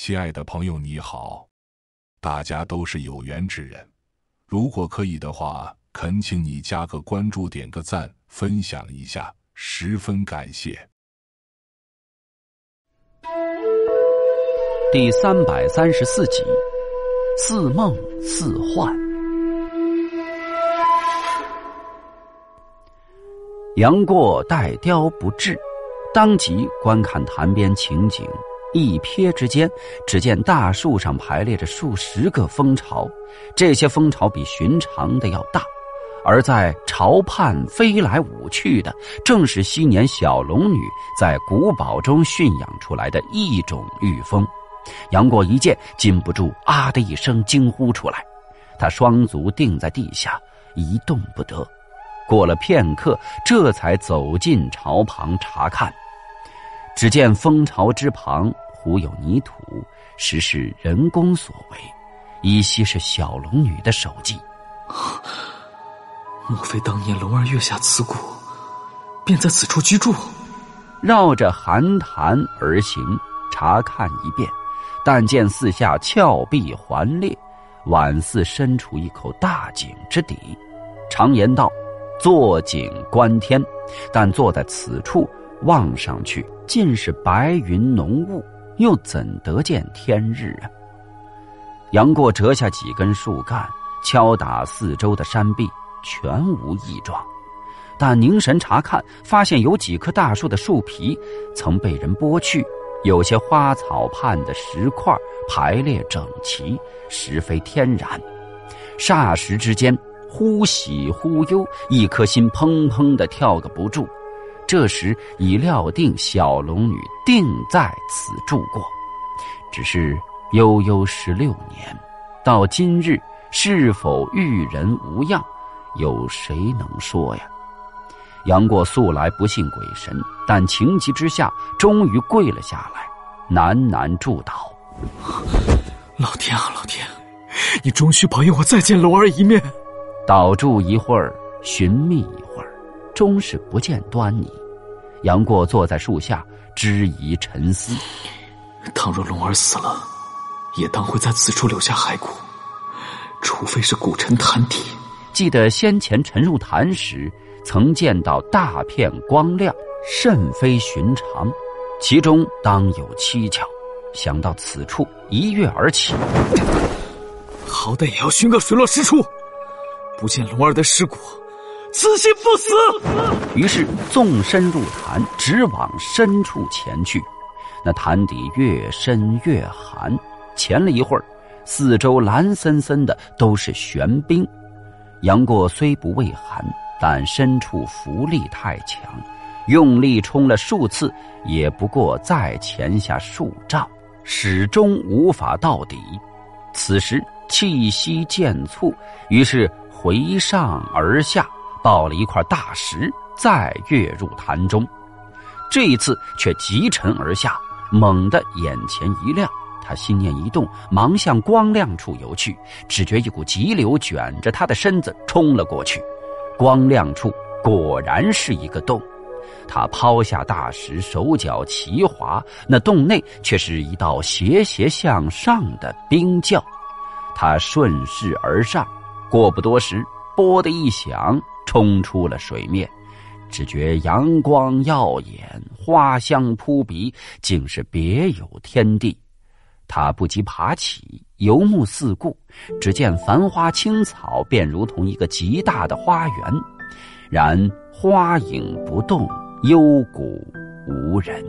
亲爱的朋友，你好，大家都是有缘之人，如果可以的话，恳请你加个关注，点个赞，分享一下，十分感谢。第三百三十四集，似梦似幻。杨过待雕不至，当即观看潭边情景。一瞥之间，只见大树上排列着数十个蜂巢，这些蜂巢比寻常的要大，而在巢畔飞来舞去的，正是昔年小龙女在古堡中驯养出来的一种玉蜂。杨过一见，禁不住“啊”的一声惊呼出来。他双足定在地下，一动不得。过了片刻，这才走进巢旁查看。只见蜂巢之旁糊有泥土，实是人工所为，依稀是小龙女的手迹。莫非当年龙儿月下此谷，便在此处居住？绕着寒潭而行，查看一遍。但见四下峭壁环列，宛似身处一口大井之底。常言道：“坐井观天。”但坐在此处望上去，尽是白云浓雾，又怎得见天日啊？杨过折下几根树干，敲打四周的山壁，全无异状。但凝神查看，发现有几棵大树的树皮曾被人剥去。有些花草畔的石块排列整齐，实非天然。霎时之间，忽喜忽忧，一颗心砰砰的跳个不住。这时已料定小龙女定在此住过，只是悠悠十六年，到今日是否遇人无恙，有谁能说呀？杨过素来不信鬼神，但情急之下，终于跪了下来，喃喃祝祷：“老天啊，老天，你终须保佑我再见龙儿一面。”祷祝一会儿，寻觅终是不见端倪。杨过坐在树下，支疑沉思：倘若龙儿死了，也当会在此处留下骸骨，除非是古沉潭底。记得先前沉入潭时。曾见到大片光亮，甚非寻常，其中当有蹊跷。想到此处，一跃而起，好歹也要寻个水落石出，不见龙儿的尸骨，此心不死。于是纵身入潭，直往深处潜去。那潭底越深越寒，潜了一会儿，四周蓝森森的，都是玄冰。杨过虽不畏寒。但深处浮力太强，用力冲了数次，也不过再潜下数丈，始终无法到底。此时气息渐促，于是回上而下，抱了一块大石，再跃入潭中。这一次却急沉而下，猛地眼前一亮，他心念一动，忙向光亮处游去。只觉一股急流卷着他的身子冲了过去。光亮处果然是一个洞，他抛下大石，手脚齐滑，那洞内却是一道斜斜向上的冰窖。他顺势而上，过不多时，啵的一响，冲出了水面。只觉阳光耀眼，花香扑鼻，竟是别有天地。他不及爬起。游目四顾，只见繁花青草，便如同一个极大的花园。然花影不动，幽谷无人。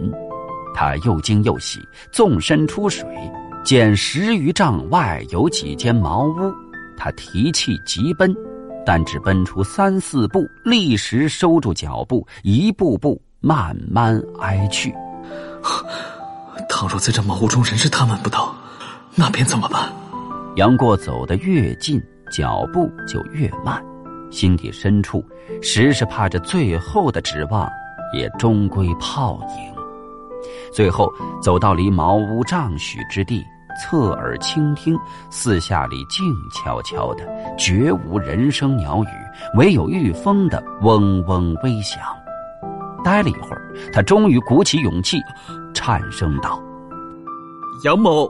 他又惊又喜，纵身出水，见十余丈外有几间茅屋。他提气急奔，但只奔出三四步，立时收住脚步，一步步慢慢挨去。倘若在这茅屋中人是他们不到。那便怎么办？杨过走得越近，脚步就越慢，心底深处实是怕这最后的指望也终归泡影。最后走到离茅屋丈许之地，侧耳倾听，四下里静悄悄的，绝无人声鸟语，唯有御风的嗡嗡微响。待了一会儿，他终于鼓起勇气，颤声道。杨某，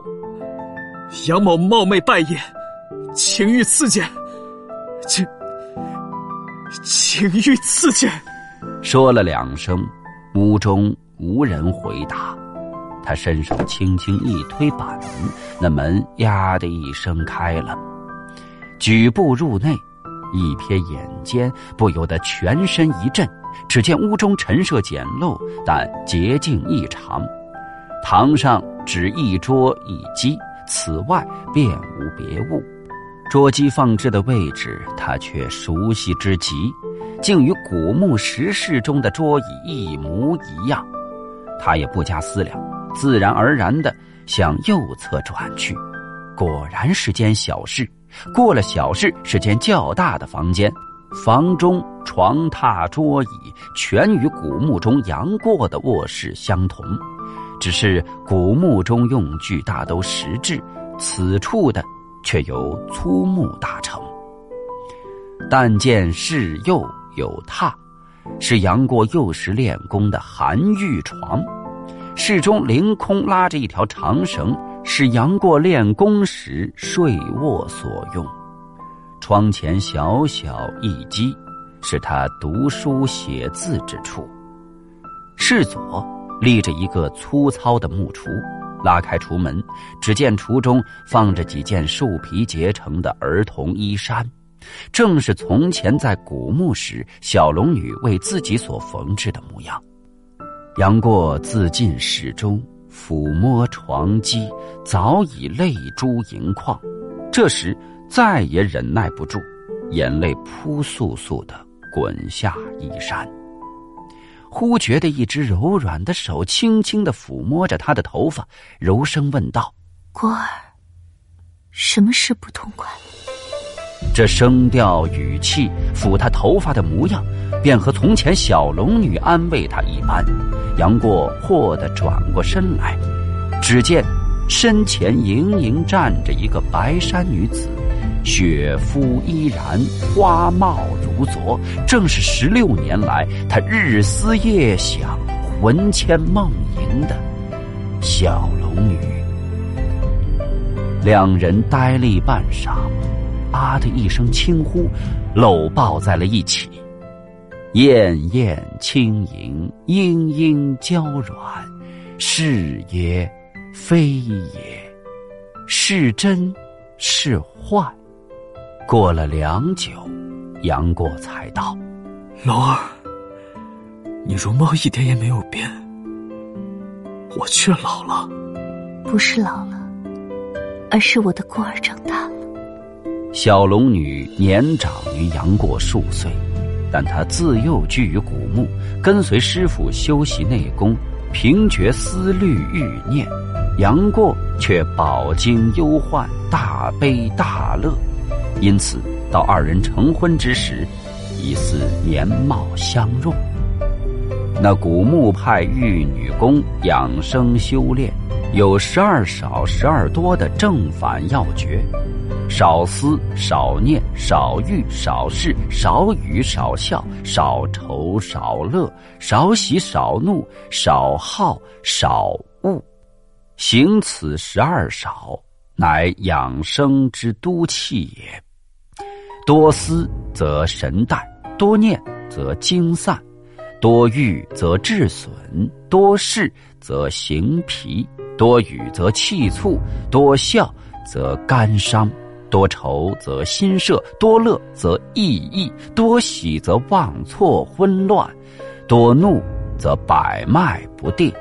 杨某冒昧拜谒，情欲赐见，情情欲赐见。说了两声，屋中无人回答。他伸手轻轻一推板门，那门呀的一声开了。举步入内，一瞥眼间，不由得全身一震。只见屋中陈设简陋，但洁净异常。堂上只一桌一机，此外便无别物。桌机放置的位置，他却熟悉之极，竟与古墓石室中的桌椅一模一样。他也不加思量，自然而然的向右侧转去。果然是间小室。过了小室，是间较大的房间。房中床榻桌椅全与古墓中杨过的卧室相同，只是古墓中用具大都石质，此处的却由粗木搭成。但见室右有榻，是杨过幼时练功的寒玉床，室中凌空拉着一条长绳，是杨过练功时睡卧所用。窗前小小一机，是他读书写字之处。室左立着一个粗糙的木橱，拉开橱门，只见橱中放着几件树皮结成的儿童衣衫，正是从前在古墓时小龙女为自己所缝制的模样。杨过自尽始终，抚摸床几，早已泪珠盈眶。这时。再也忍耐不住，眼泪扑簌簌的滚下衣衫。忽觉得一只柔软的手轻轻的抚摸着他的头发，柔声问道：“过儿，什么事不痛快？”这声调语气，抚他头发的模样，便和从前小龙女安慰他一般。杨过霍地转过身来，只见身前盈盈站着一个白衫女子。雪肤依然，花貌如昨，正是十六年来他日思夜想、魂牵梦萦的小龙女。两人呆立半晌，啊的一声轻呼，搂抱在了一起。燕燕轻盈，莺莺娇软，是也，非也，是真，是幻。过了良久，杨过才道：“龙儿，你容貌一点也没有变，我却老了。不是老了，而是我的孤儿长大了。”小龙女年长于杨过数岁，但她自幼居于古墓，跟随师傅修习内功，凭觉思虑欲念；杨过却饱经忧患，大悲大乐。因此，到二人成婚之时，疑似年貌相若。那古墓派玉女宫养生修炼，有十二少、十二多的正反要诀：少思、少念、少欲、少事、少语、少笑、少愁、少乐、少喜、少怒、少好、少恶。行此十二少，乃养生之都气也。多思则神怠，多念则精散，多欲则志损，多事则形疲，多语则气促，多笑则肝伤，多愁则心摄，多乐则意逸，多喜则忘错昏乱，多怒则百脉不定，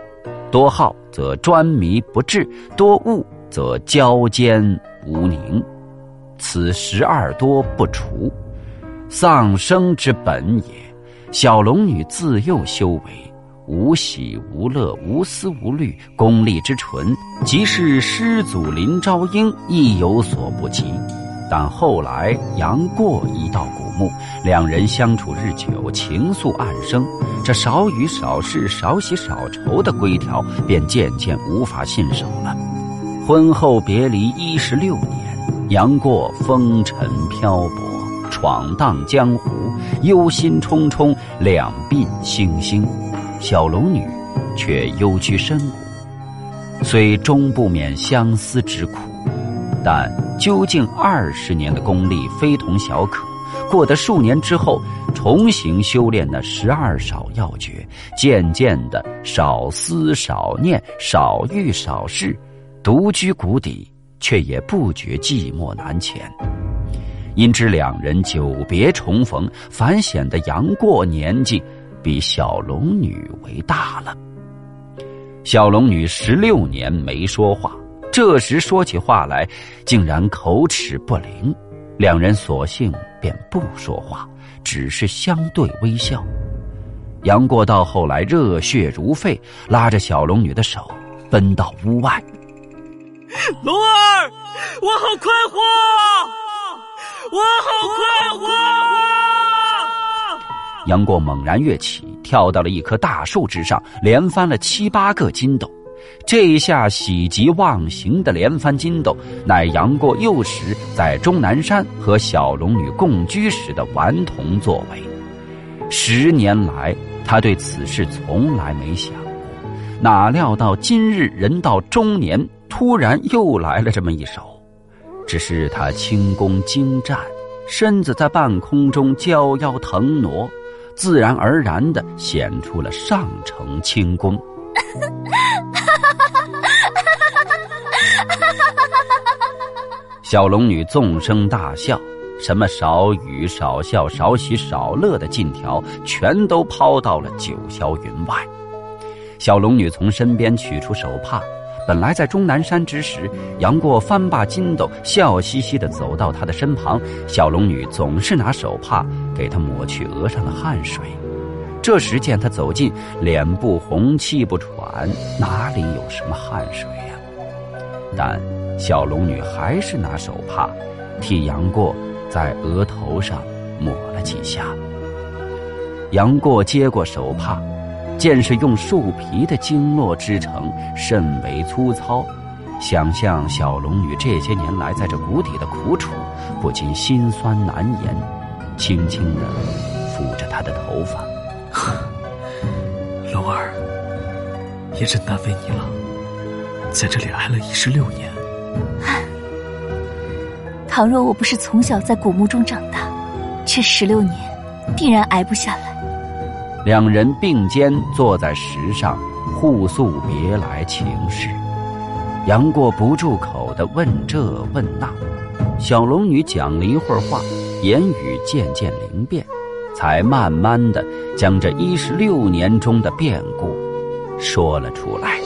多好则专迷不治，多恶则交坚无宁。此十二多不除，丧生之本也。小龙女自幼修为，无喜无乐，无思无虑，功力之纯，即是师祖林朝英亦有所不及。但后来杨过一到古墓，两人相处日久，情愫暗生，这少语少事、少喜少愁的规条便渐渐无法信守了。婚后别离一十六年。杨过风尘漂泊，闯荡江湖，忧心忡忡，两鬓星星；小龙女却幽居深谷。虽终不免相思之苦，但究竟二十年的功力非同小可。过得数年之后，重新修炼那十二少要诀，渐渐的少思少念，少欲少事，独居谷底，却也不觉寂寞难遣。因知两人久别重逢，反显得杨过年纪比小龙女为大了。小龙女十六年没说话，这时说起话来，竟然口齿不灵。两人索性便不说话，只是相对微笑。杨过到后来热血如沸，拉着小龙女的手奔到屋外。龙儿，我好快活，我好快活！杨过猛然跃起，跳到了一棵大树之上，连翻了七八个筋斗。这一下喜极忘形的连翻筋斗，乃杨过幼时在终南山和小龙女共居时的顽童作为。十年来，他对此事从来没想过，哪料到今日人到中年，突然又来了这么一手。只是他轻功精湛，身子在半空中娇腰腾挪，自然而然的显出了上乘轻功。小龙女纵声大笑，什么少语、少笑、少喜、少乐的禁条，全都抛到了九霄云外。小龙女从身边取出手帕，本来在终南山之时，杨过翻罢筋斗，笑嘻嘻的走到她的身旁，小龙女总是拿手帕给他抹去额上的汗水。这时见他走近，脸不红，气不喘，哪里有什么汗水呀？但。小龙女还是拿手帕替杨过在额头上抹了几下。杨过接过手帕，见是用树皮的经络织成，甚为粗糙。想象小龙女这些年来在这谷底的苦楚，不禁心酸难言，轻轻的抚着她的头发。龙儿，也真难为你了，在这里挨了一十六年。倘若我不是从小在古墓中长大，这十六年定然挨不下来。两人并肩坐在石上，互诉别来情事。杨过不住口的问这问那，小龙女讲了一会儿话，言语渐渐灵便，才慢慢的将这一十六年中的变故说了出来。